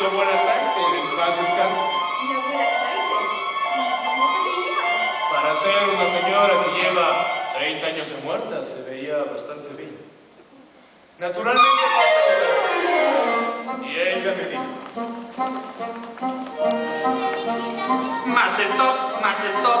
tu abuela Saiter, en paz descanse. Mi abuela Saiter, ¿y cómo se veía? Para ser una señora que lleva 30 años de muerta, se veía bastante bien. Naturalmente fue a Y ella me dijo. Más el top, más el top.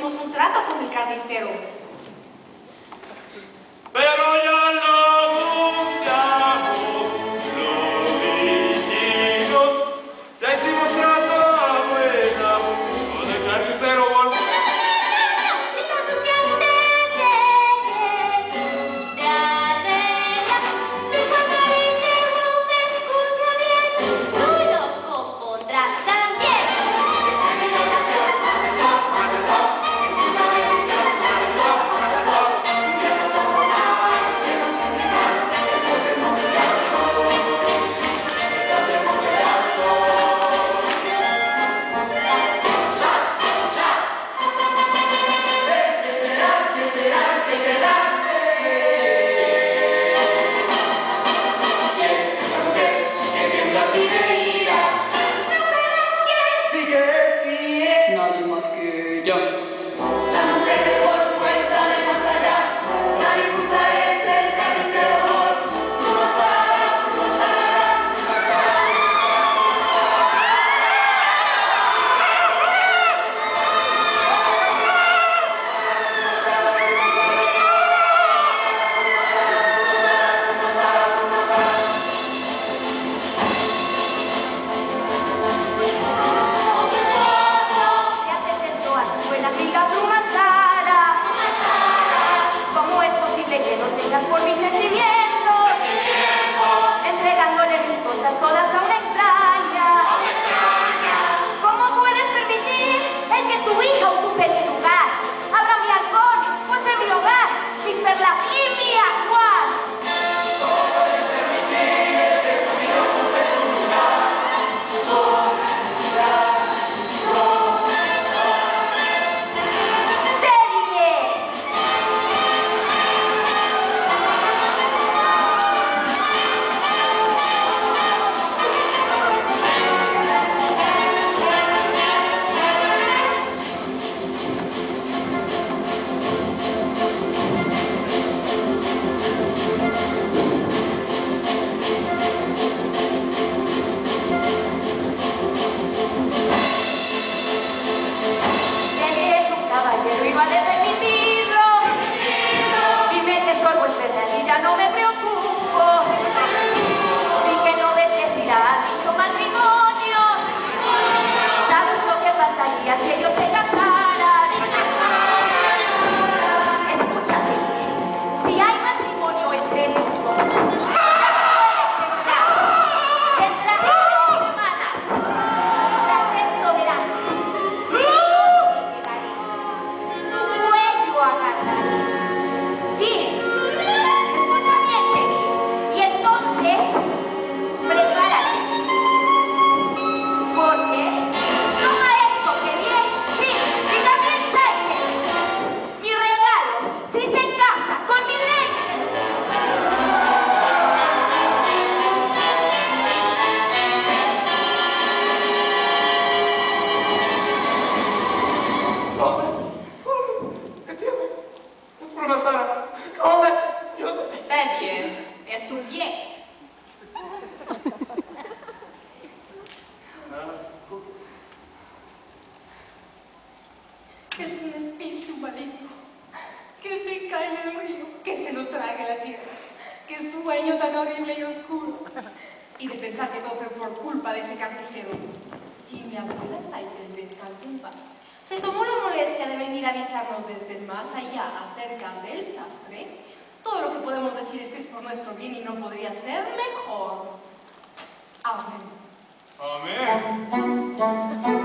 hicimos un trato con el carnicero. Chao. Horrible y oscuro. Y de pensar que todo fue por culpa de ese carnicero. Si mi abuela Saitel descanse en paz, se tomó la molestia de venir a avisarnos desde el más allá acerca del sastre, todo lo que podemos decir es que es por nuestro bien y no podría ser mejor. Amén. Amén.